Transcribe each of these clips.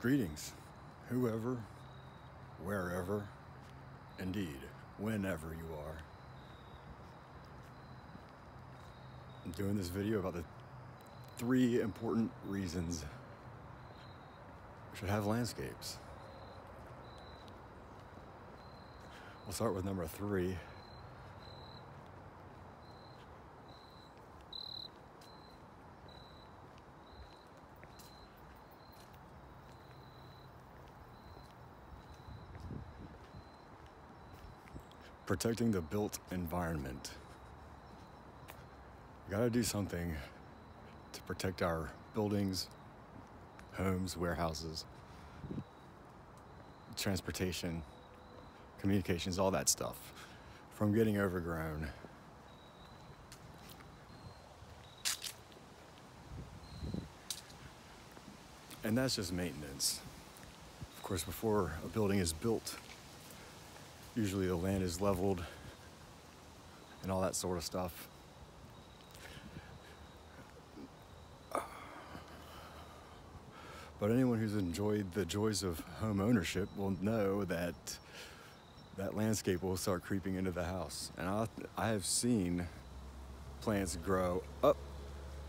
Greetings, whoever, wherever, indeed, whenever you are. I'm doing this video about the three important reasons we should have landscapes. We'll start with number three. Protecting the built environment. We gotta do something to protect our buildings, homes, warehouses, transportation, communications, all that stuff from getting overgrown. And that's just maintenance. Of course, before a building is built, usually the land is leveled and all that sort of stuff. But anyone who's enjoyed the joys of home ownership will know that that landscape will start creeping into the house. And I, I have seen plants grow up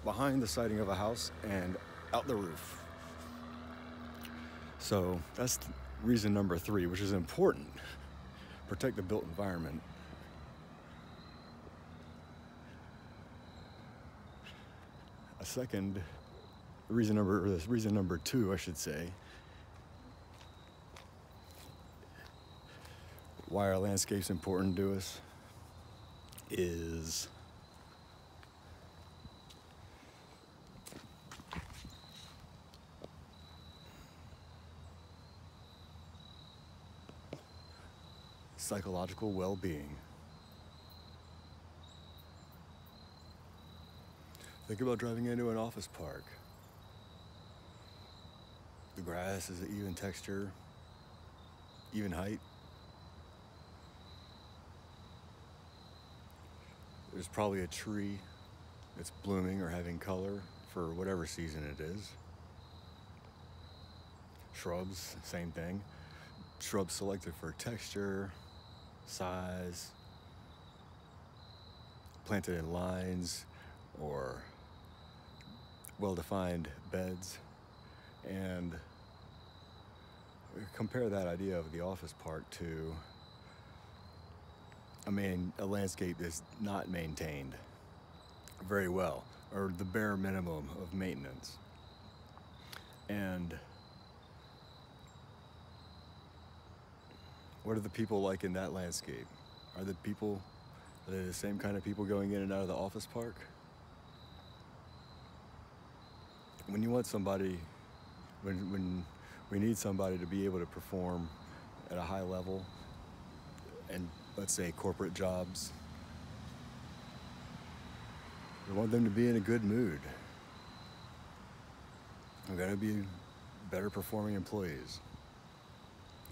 behind the siding of a house and out the roof. So that's reason number three, which is important protect the built environment. A second reason number reason number two, I should say, why our landscape's important to us is psychological well being. Think about driving into an office park. The grass is an even texture, even height. There's probably a tree that's blooming or having color for whatever season it is. Shrubs, same thing. Shrubs selected for texture, size, planted in lines or well defined beds. And compare that idea of the office park to a, main, a landscape that's not maintained very well, or the bare minimum of maintenance. And What are the people like in that landscape? Are the people, are they the same kind of people going in and out of the office park? When you want somebody, when, when we need somebody to be able to perform at a high level, and let's say corporate jobs, we want them to be in a good mood. We've got to be better performing employees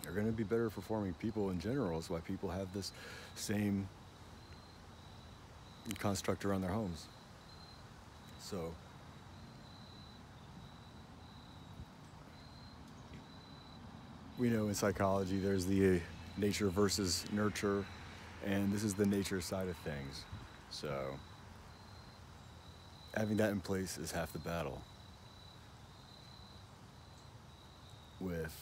are going to be better performing people in general. Is why people have this same construct around their homes. So, we know in psychology there's the uh, nature versus nurture, and this is the nature side of things. So, having that in place is half the battle. With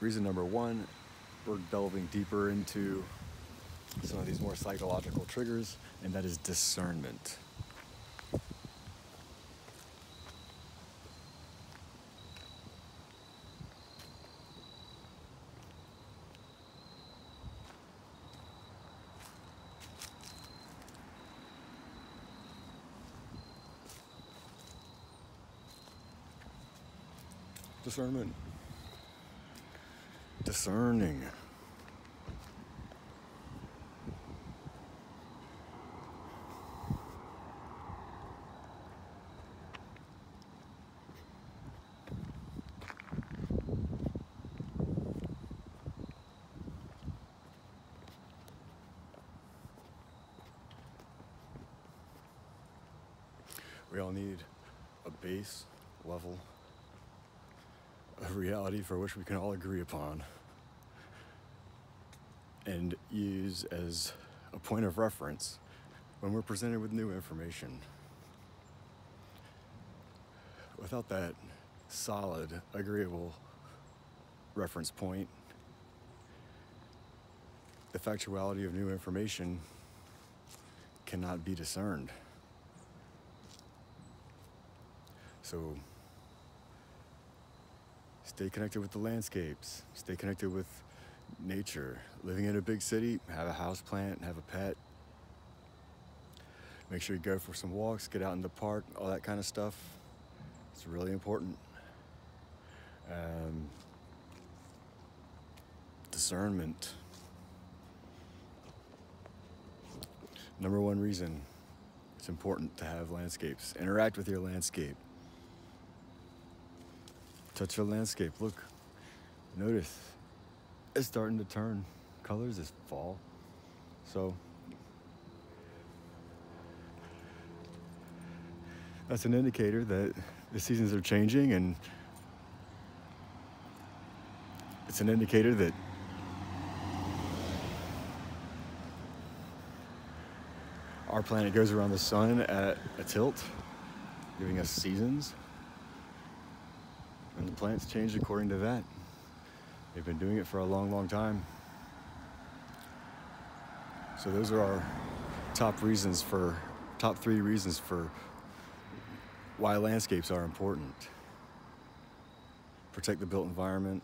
Reason number one, we're delving deeper into some of these more psychological triggers, and that is discernment. Discernment discerning. We all need a base level of reality for which we can all agree upon and use as a point of reference when we're presented with new information. Without that solid, agreeable reference point, the factuality of new information cannot be discerned. So stay connected with the landscapes, stay connected with nature. Living in a big city, have a house plant, have a pet. Make sure you go for some walks, get out in the park, all that kind of stuff. It's really important. Um, discernment. Number one reason it's important to have landscapes. Interact with your landscape. Touch your landscape. Look, notice it's starting to turn colors this fall. So that's an indicator that the seasons are changing and it's an indicator that our planet goes around the sun at a tilt, giving us seasons. And the plant's change according to that. They've been doing it for a long, long time. So those are our top reasons for, top three reasons for why landscapes are important. Protect the built environment.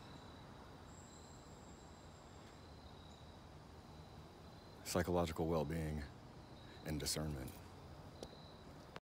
Psychological well-being and discernment.